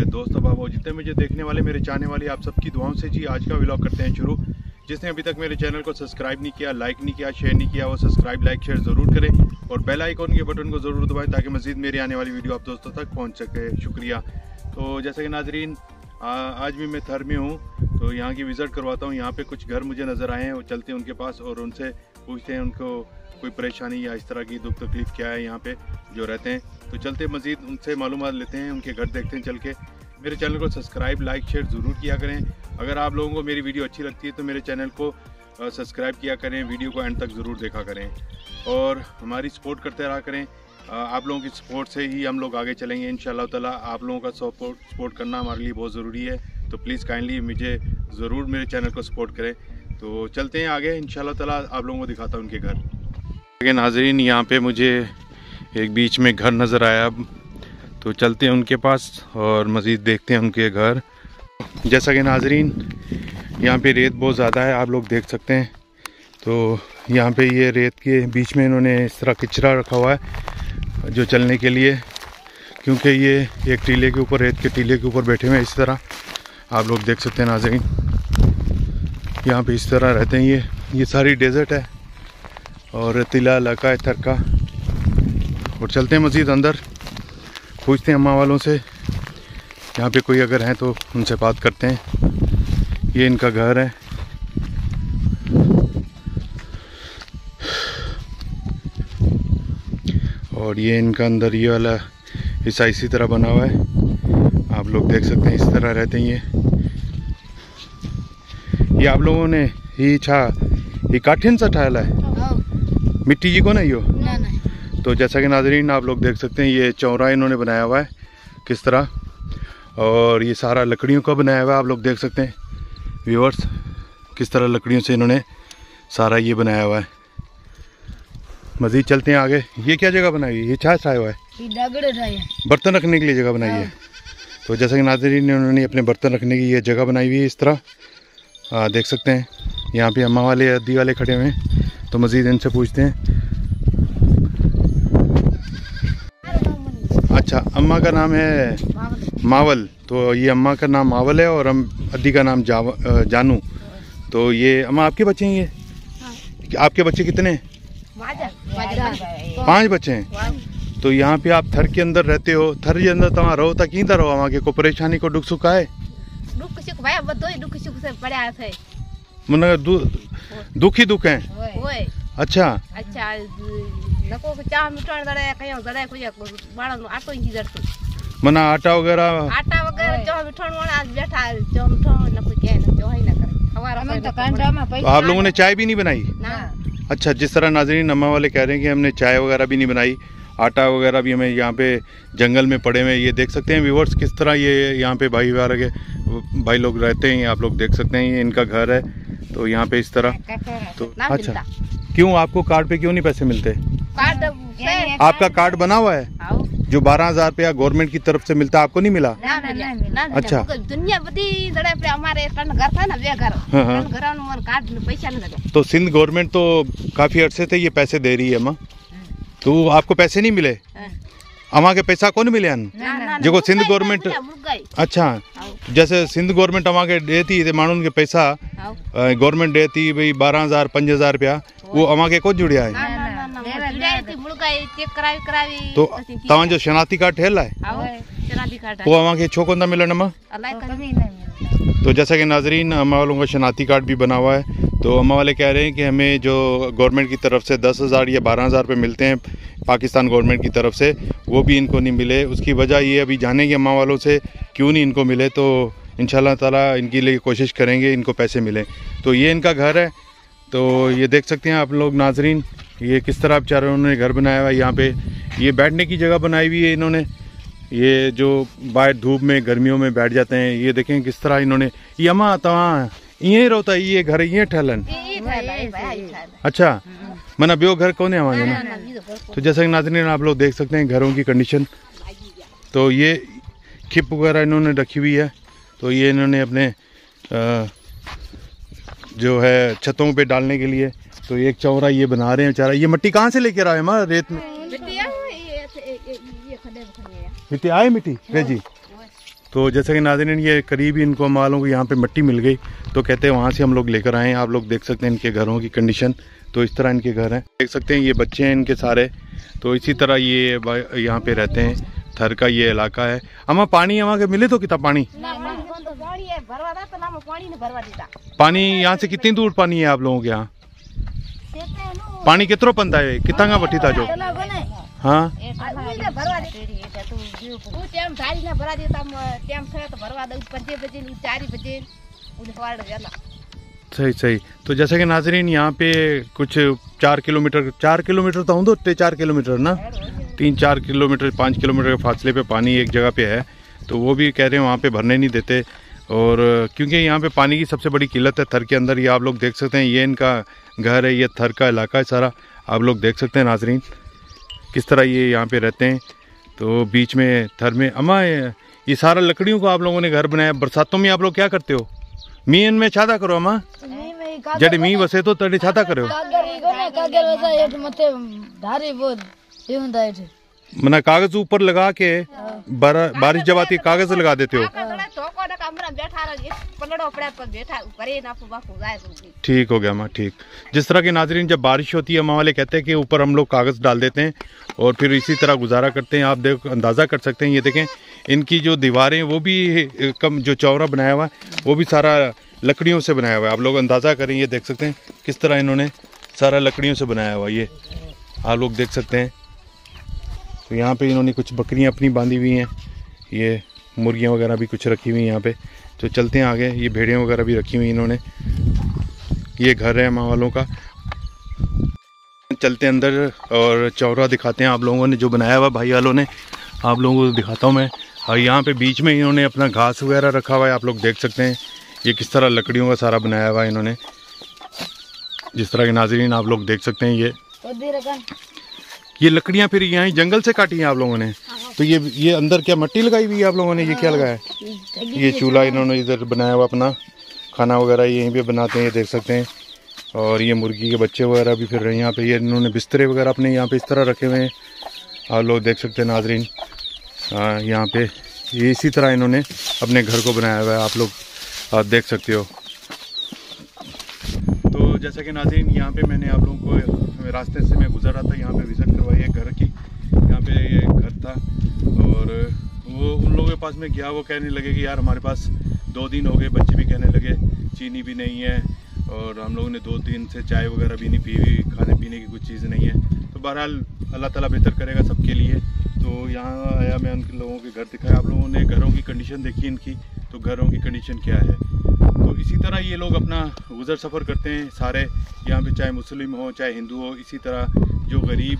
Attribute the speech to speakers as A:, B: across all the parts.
A: दोस्तों दोस्त अहबाब जितने मुझे देखने वाले, मेरे चाहने वाले, आप सबकी दुआओं से जी आज का व्लॉग करते हैं शुरू। जिसने अभी तक मेरे चैनल को सब्सक्राइब नहीं किया लाइक नहीं किया शेयर नहीं किया, वो सब्सक्राइब लाइक शेयर ज़रूर करें और बेल आइकॉन के बटन को ज़रूर दबाएँ ताकि मजीद मेरी आने वाली वीडियो आप दोस्तों तक पहुँच सके। शुक्रिया। तो जैसे कि नाजरीन आज भी मैं थर में हूँ तो यहाँ की विज़िट करवाता हूँ। यहाँ पे कुछ घर मुझे नज़र आए हैं, वो चलते हैं उनके पास और उनसे पूछते हैं, उनको कोई परेशानी या इस तरह की दुख तकलीफ़ क्या है यहाँ पे जो रहते हैं। तो चलते मज़ीद उनसे मालूम लेते हैं, उनके घर देखते हैं चल के मेरे चैनल को सब्सक्राइब, लाइक, शेयर ज़रूर किया करें। अगर आप लोगों को मेरी वीडियो अच्छी लगती है तो मेरे चैनल को सब्सक्राइब किया करें, वीडियो को एंड तक ज़रूर देखा करें। और हमारी सपोर्ट करते रहा करें। आप लोगों की सपोर्ट से ही हम लोग आगे चलेंगे इन ताला। आप लोगों का सपोर्ट सपोर्ट करना हमारे लिए बहुत ज़रूरी है। तो प्लीज़ काइंडली मुझे ज़रूर मेरे चैनल को सपोर्ट करें। तो चलते हैं आगे इन ताला। आप लोगों को दिखाता हूँ उनके घर। लेकिन नाजरीन यहाँ पे मुझे एक बीच में घर नज़र आया। तो चलते हैं उनके पास और मज़ीद देखते हैं उनके घर। जैसा कि नाजरीन, यहाँ पे रेत बहुत ज़्यादा है, आप लोग देख सकते हैं। तो यहाँ पे ये रेत के बीच में इन्होंने इस तरह कचरा रखा हुआ है जो चलने के लिए, क्योंकि ये एक टीले के ऊपर, रेत के टीले के ऊपर बैठे हुए हैं इस तरह। आप लोग देख सकते हैं नाजरीन, यहाँ पे इस तरह रहते हैं ये। ये सारी डेजर्ट है और रतीला इलाका है, थरका। और चलते हैं मज़ीद अंदर। पूछते हैं अम्मा वालों से यहाँ पे कोई अगर हैं तो उनसे बात करते हैं। ये इनका घर है। और ये इनका अंदर ये वाला हिस्सा इसी तरह बना हुआ है। आप लोग देख सकते हैं इस तरह रहते हैं ये। ये आप लोगों ने ही छा ये काठिन सा ठाहियल है।
B: हाँ।
A: मिट्टी जी कोन्हे इहो तो जैसा कि नाजरीन आप लोग देख सकते हैं ये चौरा इन्होंने बनाया हुआ है किस तरह? और ये सारा लकड़ियों का बनाया हुआ है आप लोग देख सकते हैं व्यूअर्स किस तरह लकड़ियों से इन्होंने सारा ये बनाया हुआ है। मज़ीद चलते हैं आगे। ये क्या जगह बनाई है? ये छा छाया हुआ है? बर्तन रखने के लिए जगह बनाई है। तो जैसा कि नाजरीन ने उन्होंने अपने बर्तन रखने की ये जगह बनाई हुई है इस तरह। आ, देख सकते हैं यहाँ पे अम्मा वाले अद्दी वाले खड़े हुए हैं। तो मज़ीद इनसे पूछते हैं अच्छा अम्मा का नाम है मावल, तो ये अम्मा का नाम मावल है और हम अदी का नाम जाव, जानू। तो ये अम्मा आपके बच्चे हैं ये?
C: हाँ।
A: आपके बच्चे कितने?
C: पाँच
A: बच्चे
C: हैं।
A: तो यहाँ पे आप थर के अंदर रहते हो। थर के अंदर तुम रहो तो कहीं रहो। रहो के को परेशानी को दुख सुख आहे दुख ही दुख है अच्छा
C: अच्छा नको चा मिटण दरे कयो दड़े को माणो आटो इंजी जरतो
A: मना आटा वगैरह
C: आटा वगैरह जो मिठण वण आज बैठा जो मिठण न कोई कहे न जो ही न करे हवा रमे तो कांडा
B: में पैसा आप लोगों ने
A: चाय भी नहीं बनाई
C: ना
A: अच्छा जिस तरह नाजरीन नम्मा वाले कह रहे हैं कि हमने चाय वगैरह भी नहीं बनाई आटा वगैरह भी हमें यहाँ पे जंगल में पड़े हुए ये देख सकते हैं व्यूवर्स किस तरह ये यहाँ पे भाई वगैरह के भाई लोग रहते हैं आप लोग देख सकते हैं ये इनका घर है तो यहाँ पे इस तरह
B: तो
C: अच्छा
A: क्यों आपको कार्ड पे क्यों नहीं पैसे मिलते?
C: कार्ड
B: आपका
A: कार्ड बना हुआ है? जो बारह हज़ार रुपया गवर्नमेंट की तरफ़ से मिलता है आपको नहीं मिला?
B: ना, ना, ना, ना, ना, अच्छा।
C: दुनिया बड़ी हमारे घर था ना वे घर। हाँ, हाँ। कार्ड पैसा
A: तो सिंध गवर्नमेंट तो काफ़ी अरसे थे ये पैसे दे रही है अम्मा। तो आपको पैसे नहीं मिले?
C: हाँ।
A: अमां के पैसा कौन मिले
C: जो सिंध गवर्नमेंट
A: अच्छा जैसे सिंध गवर्नमेंट अमां के देती थी माण्हुनि खे पैसा गवर्नमेंट देती भाई बारह हज़ार पंज हज़ार रुपया। वो अमा के को जुड़िया है
C: तो तवा जो
A: शनाती कार्ड ठेल है
C: वो
A: अमा के छो को ना मिलन अमा? तो जैसा कि नाजरीन अमा वालों का शनाती कार्ड भी बना हुआ है। तो अमा वाले कह रहे हैं कि हमें जो गवर्नमेंट की तरफ़ से दस हज़ार या बारह हज़ार रुपये मिलते हैं पाकिस्तान गवर्नमेंट की तरफ़ से वो भी इनको नहीं मिले। उसकी वजह ये अभी जानेंगे अम्मा वालों से क्यों नहीं इनको मिले। तो इन ताला इनके लिए कोशिश करेंगे इनको पैसे मिलें। तो ये इनका घर है तो ये देख सकते हैं आप लोग नाजरीन ये किस तरह बेचारे उन्होंने घर बनाया हुआ है यहाँ पे। ये बैठने की जगह बनाई हुई है इन्होंने। ये जो बाहर धूप में गर्मियों में बैठ जाते हैं ये देखें किस तरह इन्होंने। यमा तवा ये रहता है ये घर ये ठहलन अच्छा मना ब्यो घर कौन है हमारे ना
C: तो जैसा
A: कि नाजरीन आप लोग देख सकते हैं घरों की कंडीशन तो ये खिप वगैरह इन्होंने रखी हुई है। तो ये इन्होंने अपने आ, जो है छतों पे डालने के लिए। तो एक चौरा ये बना रहे हैं बेचारा। ये मिट्टी कहाँ से लेकर आए माँ रेत में? मिट्टी आए मिट्टी जी। तो जैसा कि नाजरीन ये करीब ही इनको मालूम यहाँ पे मिट्टी मिल गई। तो कहते हैं वहाँ से हम लोग लेकर आए हैं। आप लोग देख सकते हैं इनके घरों की कंडीशन तो इस तरह इनके घर हैं। देख सकते हैं ये बच्चे हैं इनके सारे। तो इसी तरह ये यहाँ पे रहते हैं। थर का ये इलाका है। अमां पानी अमां के मिले तो कितना पानी? पानी यहाँ से कितनी दूर पानी है आप लोगों के यहाँ? पानी कितरो पंदा है? कितना वठी था जो? हाँ सही सही। तो जैसे कि नाजरीन यहाँ पे कुछ चार किलोमीटर चार किलोमीटर तो हूँ चार किलोमीटर ना? तीन चार किलोमीटर पाँच किलोमीटर के फासले पे पानी एक जगह पे है। तो वो भी कह रहे हैं वहाँ पे भरने नहीं देते। और क्योंकि यहाँ पे पानी की सबसे बड़ी किल्लत है थर के अंदर ये आप लोग देख सकते हैं ये इनका घर है ये थर का इलाका है सारा आप लोग देख सकते हैं नाजरीन किस तरह ये यहाँ पे रहते हैं। तो बीच में थर में अम्मा ये सारा लकड़ियों को आप लोगों ने घर बनाया बरसातों में आप लोग क्या करते हो? मीन में छाता करो अम्मा।
B: जड मी वसे
A: तो तड़े छाता करो। मना कागज़ ऊपर लगा के बारिश जब आती कागज़ लगा देते हो। ठीक हो गया माँ, ठीक। जिस तरह की नाजरीन, जब बारिश होती है, माँ वाले कहते हैं कि ऊपर हम लोग कागज़ डाल देते हैं और फिर इसी तरह गुजारा करते हैं। आप देख, अंदाज़ा कर सकते हैं, ये देखें, इनकी जो दीवारें, वो भी कम, जो चौरा बनाया हुआ है, वो भी सारा लकड़ियों से बनाया हुआ है। आप लोग अंदाज़ा करें, ये देख सकते हैं, किस तरह इन्होंने सारा लकड़ियों से बनाया हुआ ये। आप लोग देख सकते हैं। तो यहाँ पे इन्होंने कुछ बकरियाँ अपनी बांधी हुई हैं, ये मुर्गियाँ वगैरह भी कुछ रखी हुई हैं यहाँ पे। तो चलते हैं आगे, ये भेड़ियाँ वगैरह भी रखी हुई इन्होंने। ये घर है माँ वालों का। चलते हैं अंदर और चौरा दिखाते हैं आप लोगों ने जो बनाया हुआ भाई वालों ने। आप लोगों को दिखाता हूँ मैं। और यहाँ पे बीच में इन्होंने अपना घास वगैरह रखा हुआ है, आप लोग देख सकते हैं। ये किस तरह लकड़ियों का सारा बनाया हुआ है इन्होंने। जिस तरह के नाजरीन आप लोग देख सकते हैं ये। ये लकड़ियाँ फिर यहाँ जंगल से काटी हैं आप लोगों ने। तो ये ये अंदर क्या मट्टी लगाई हुई है आप लोगों ने? ये क्या लगाया?
B: ये चूल्हा इन्होंने
A: इधर बनाया हुआ अपना। खाना वगैरह यहीं पे बनाते हैं, ये देख सकते हैं। और ये मुर्गी के बच्चे वगैरह भी फिर रहे हैं यहाँ पे। ये इन्होंने बिस्तरे वगैरह अपने यहाँ पे इस तरह रखे हुए हैं। आप लोग देख सकते हैं नाजरीन। यहाँ पे ये इसी तरह इन्होंने अपने घर को बनाया हुआ है। आप लोग, आप देख सकते हो। जैसा कि नाजरीन, यहाँ पे मैंने आप लोगों को रास्ते से मैं गुजर रहा था, यहाँ पे विज़िट करवाई है घर की। यहाँ पे ये घर था और वो उन लोगों के पास में गया, वो कहने लगे कि यार हमारे पास दो दिन हो गए, बच्चे भी कहने लगे, चीनी भी नहीं है और हम लोगों ने दो दिन से चाय वगैरह भी नहीं पी हुई खाने पीने की कुछ चीज़ नहीं है। तो बहरहाल अल्लाह ताला बेहतर करेगा सबके लिए। तो यहाँ आया मैं उनके लोगों के घर दिखाया। आप लोगों ने घरों की कंडीशन देखी इनकी तो घरों की कंडीशन क्या है? तो इसी तरह ये लोग अपना गुजर सफ़र करते हैं सारे, यहाँ पे चाहे मुस्लिम हो, चाहे हिंदू हो, इसी तरह जो गरीब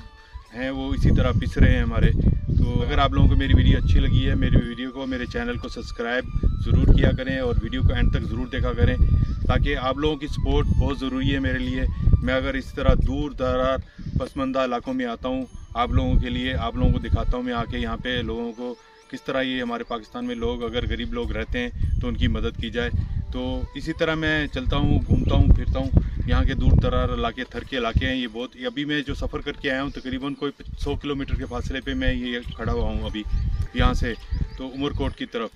A: हैं वो इसी तरह पिस रहे हैं हमारे। तो अगर आप लोगों को मेरी वीडियो अच्छी लगी है, मेरी वीडियो को, मेरे चैनल को सब्सक्राइब ज़रूर किया करें और वीडियो को एंड तक ज़रूर देखा करें, ताकि आप लोगों की सपोर्ट बहुत ज़रूरी है मेरे लिए। मैं अगर इस तरह दूर दरार, पसमंदा इलाकों में आता हूँ, आप लोगों के लिए, आप लोगों को दिखाता हूँ मैं आके यहाँ पे लोगों को किस तरह ये हमारे पाकिस्तान में लोग, अगर गरीब लोग रहते हैं तो उनकी मदद की जाए। तो इसी तरह मैं चलता हूँ, घूमता हूँ, फिरता हूँ। यहाँ के दूर दरार इलाके थर के इलाके हैं, ये बहुत अभी मैं जो सफ़र करके आया हूँ, तकरीबन कोई सौ किलोमीटर के फासले पे मैं ये खड़ा हुआ हूँ अभी, यहाँ से तो उमरकोट की तरफ़।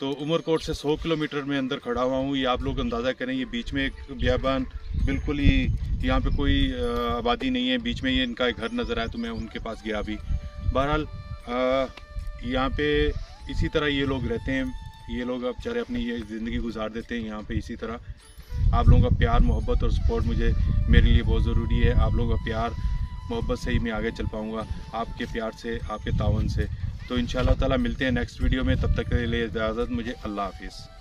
A: तो उमरकोट से 100 किलोमीटर में अंदर खड़ा हुआ हूँ, ये आप लोग अंदाज़ा करें, ये बीच में एक बियाबान, बिल्कुल ही यहाँ पे कोई आबादी नहीं है, बीच में ये इनका एक घर नज़र आया तो मैं उनके पास गया अभी। बहरहाल यहाँ पे इसी तरह ये लोग रहते हैं। ये लोग अब बेचारे अपनी ये ज़िंदगी गुजार देते हैं यहाँ पे इसी तरह। आप लोगों का प्यार, मोहब्बत और सपोर्ट मुझे, मेरे लिए बहुत ज़रूरी है। आप लोगों का प्यार, मोहब्बत से ही मैं आगे चल पाऊँगा आपके प्यार से, आपके तावन से। तो इन ताला मिलते हैं नेक्स्ट वीडियो में। तब तक के लिए इजाज़त मुझे। अल्लाह हाफिज़।